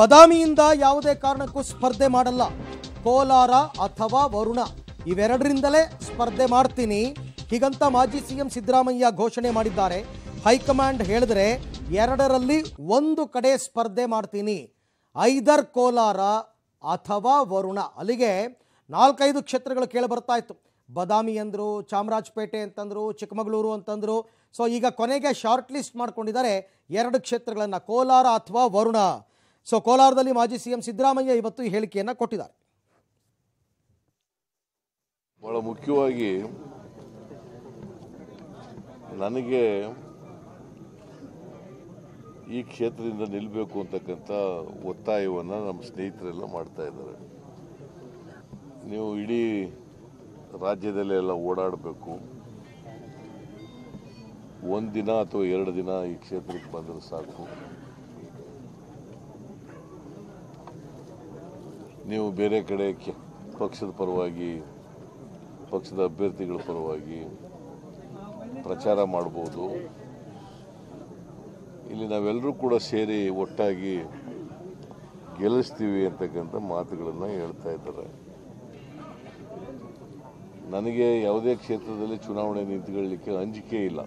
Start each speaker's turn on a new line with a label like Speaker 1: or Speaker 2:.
Speaker 1: ಬದಾಮಿಯಿಂದ ಯಾವುದೇ ಕಾರಣಕ್ಕೂ ಸ್ಪರ್ಧೆ ಮಾಡಲ್ಲ. ಕೋಲಾರ ಅಥವಾ ವರುಣ, ಇವೆರಡರಿಂದಲೇ ಸ್ಪರ್ಧೆ ಮಾಡ್ತೀನಿ. ಹೀಗಂತ ಮಾಜಿ ಸಿಎಂ ಸಿದ್ದರಾಮಯ್ಯ ಘೋಷಣೆ ಮಾಡಿದ್ದಾರೆ. ಹೈಕಮಾಂಡ್ ಹೇಳಿದ್ರೆ ಎರಡರಲ್ಲಿ ಒಂದು ಕಡೆ ಸ್ಪರ್ಧೆ ಮಾಡ್ತೀನಿ. ಐದರ್ ಕೋಲಾರ ಅಥವಾ ವರುಣ. ಅಲ್ಲಿಗೆ ನಾಲ್ಕೈದು ಕ್ಷೇತ್ರಗಳು ಕೇಳಿ ಬರ್ತಾ ಇತ್ತು. ಬದಾಮಿ ಅಂದರು, ಚಾಮರಾಜಪೇಟೆ ಅಂತಂದರು, ಚಿಕ್ಕಮಗಳೂರು ಅಂತಂದರು. ಸೊ ಈಗ ಕೊನೆಗೆ ಶಾರ್ಟ್ ಲಿಸ್ಟ್ ಮಾಡ್ಕೊಂಡಿದ್ದಾರೆ ಎರಡು ಕ್ಷೇತ್ರಗಳನ್ನು, ಕೋಲಾರ ಅಥವಾ ವರುಣ. ಸೊ ಕೋಲಾರದಲ್ಲಿ ಮಾಜಿ ಸಿಎಂ ಸಿದ್ದರಾಮಯ್ಯ ಇವತ್ತು ಈ ಹೇಳಿಕೆಯನ್ನು ಕೊಟ್ಟಿದ್ದಾರೆ.
Speaker 2: ಬಹಳ ಮುಖ್ಯವಾಗಿ ನನಗೆ ಈ ಕ್ಷೇತ್ರದಿಂದ ನಿಲ್ಲಬೇಕು ಅಂತಕ್ಕಂಥ ಒತ್ತಾಯವನ್ನು ನಮ್ಮ ಸ್ನೇಹಿತರೆಲ್ಲ ಮಾಡ್ತಾ ಇದ್ದಾರೆ. ನೀವು ಇಡೀ ರಾಜ್ಯದಲ್ಲೆಲ್ಲ ಓಡಾಡಬೇಕು. ಒಂದು ದಿನ ಅಥವಾ ಎರಡು ದಿನ ಈ ಕ್ಷೇತ್ರಕ್ಕೆ ಬಂದರೆ ಸಾಕು. ನೀವು ಬೇರೆ ಕಡೆ ಕೆ- ಪಕ್ಷದ ಪರವಾಗಿ, ಪಕ್ಷದ ಅಭ್ಯರ್ಥಿಗಳ ಪರವಾಗಿ ಪ್ರಚಾರ ಮಾಡ್ಬೋದು. ಇಲ್ಲಿ ನಾವೆಲ್ಲರೂ ಕೂಡ ಸೇರಿ ಒಟ್ಟಾಗಿ ಗೆಲ್ಲಿಸ್ತೀವಿ ಅಂತಕ್ಕಂಥ ಮಾತುಗಳನ್ನು ಹೇಳ್ತಾ ಇದ್ದಾರೆ. ನನಗೆ ಯಾವುದೇ ಕ್ಷೇತ್ರದಲ್ಲಿ ಚುನಾವಣೆ ನಿಂತುಕೊಳ್ಳಲಿಕ್ಕೆ ಅಂಜಿಕೆ ಇಲ್ಲ.